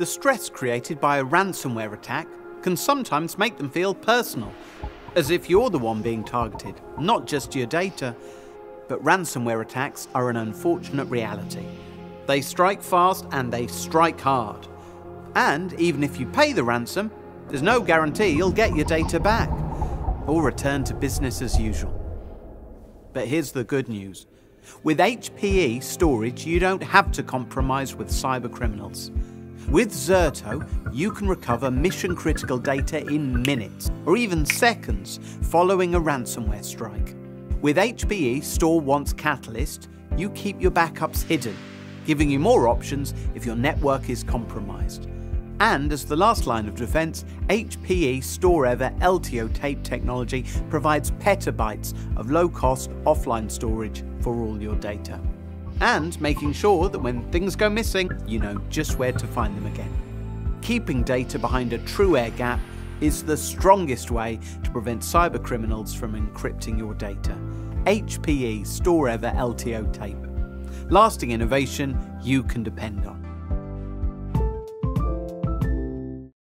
The stress created by a ransomware attack can sometimes make them feel personal, as if you're the one being targeted, not just your data. But ransomware attacks are an unfortunate reality. They strike fast and they strike hard. And even if you pay the ransom, there's no guarantee you'll get your data back or return to business as usual. But here's the good news. With HPE storage, you don't have to compromise with cyber criminals. With Zerto, you can recover mission critical data in minutes or even seconds following a ransomware strike. With HPE StoreOnce Catalyst, you keep your backups hidden, giving you more options if your network is compromised. And as the last line of defense, HPE StoreEver LTO tape technology provides petabytes of low cost offline storage for all your data. And making sure that when things go missing, you know just where to find them again. Keeping data behind a true air gap is the strongest way to prevent cyber criminals from encrypting your data. HPE StoreEver LTO tape. Lasting innovation you can depend on.